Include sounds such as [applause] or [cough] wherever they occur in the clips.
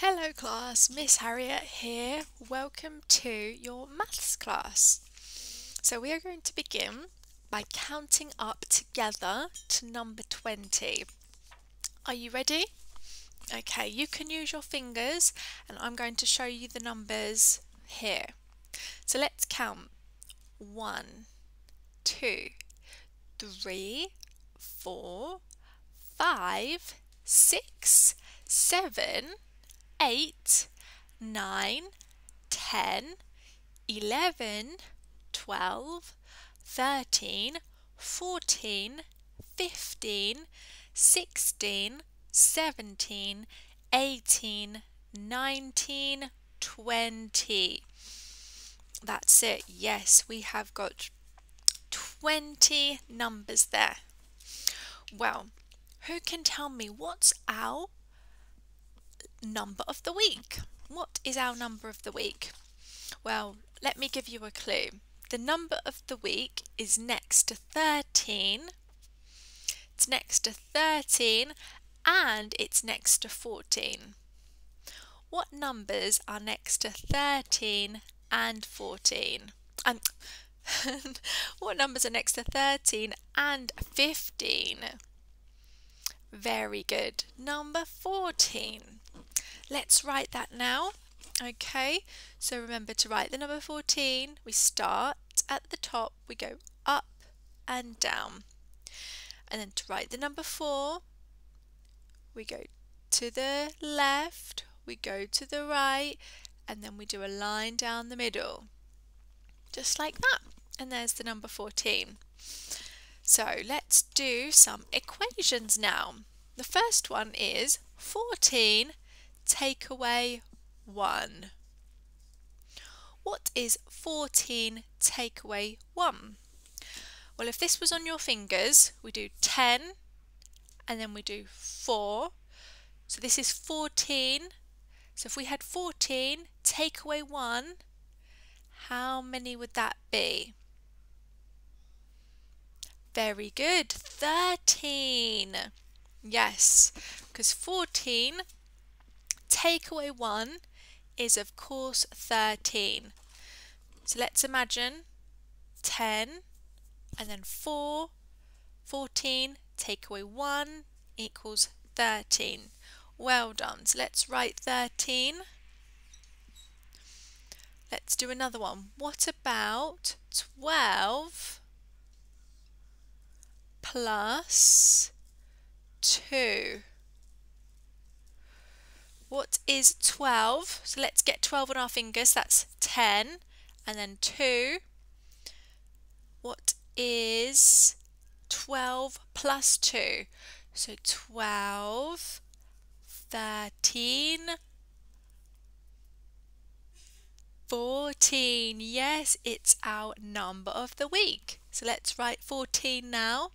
Hello class, Miss Harriete here. Welcome to your maths class. So we are going to begin by counting up together to number 20. Are you ready? Okay, you can use your fingers and I'm going to show you the numbers here. So let's count. One, two, three, four, five, six, seven, eight, nine, ten, eleven, twelve, thirteen, fourteen, fifteen, sixteen, seventeen, eighteen, nineteen, twenty. That's it. Yes, we have got 20 numbers there. Well, who can tell me what's our number of the week. What is our number of the week? Well, let me give you a clue. The number of the week is next to 13. It's next to 13 and it's next to 14. What numbers are next to 13 and 14? Um, and [laughs] what numbers are next to 13 and 15? Very good. Number 14. Let's write that now. Okay, so remember to write the number 14. We start at the top, we go up and down. And then to write the number 4, we go to the left, we go to the right, and then we do a line down the middle. Just like that. And there's the number 14. So let's do some equations now. The first one is 14 take away 1. What is 14 take away 1? Well, if this was on your fingers, we do 10 and then we do 4. So this is 14. So if we had 14, take away 1, how many would that be? Very good, 13. Yes, because 14 take away 1 is of course 13. So let's imagine 10 and then 4, 14, take away 1 equals 13. Well done. So let's write 13. Let's do another one. What about 12 plus 2? What is 12? So let's get 12 on our fingers. That's 10. And then 2. What is 12 plus 2? So 12, 13, 14. Yes, it's our number of the week. So let's write 14 now.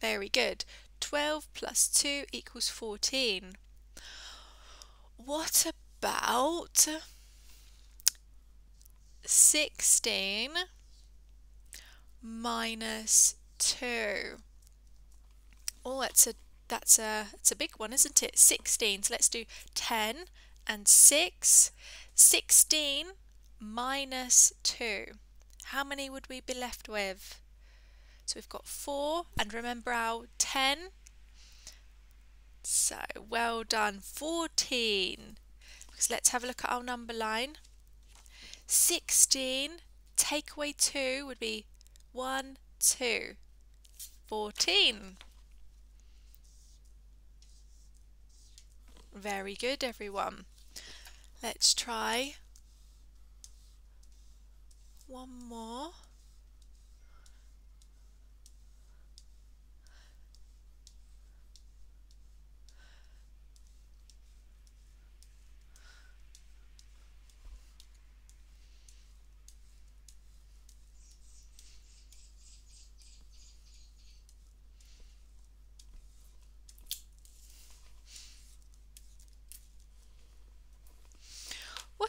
Very good. 12 plus 2 equals 14. What about 16 minus 2? Oh, that's a that's a it's a big one, isn't it? 16. So let's do 10 and 6. 16 minus 2. How many would we be left with? So we've got 4 and remember our 10. So well done, 14. Because let's have a look at our number line. 16 take away 2 would be 1, 2. 14. Very good everyone. Let's try one more.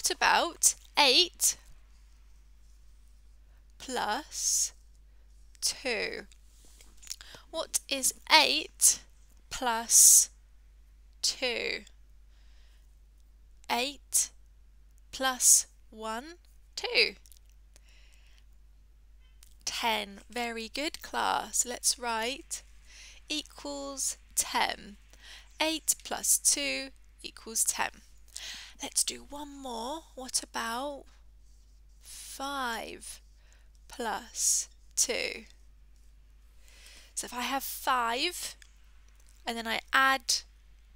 About 8 plus 2? What is 8 plus 2. 8 plus 1, 2. 10. Very good, class. Let's write equals 10. 8 plus 2 equals 10. Let's do one more. What about 5 plus 2? So if I have 5 and then I add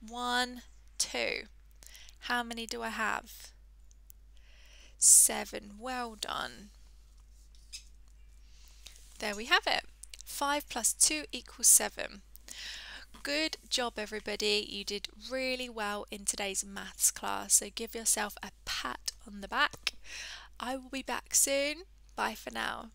1, 2, how many do I have? 7. Well done. There we have it. 5 plus 2 equals 7. Good job everybody, you did really well in today's maths class, so give yourself a pat on the back. I will be back soon. Bye for now.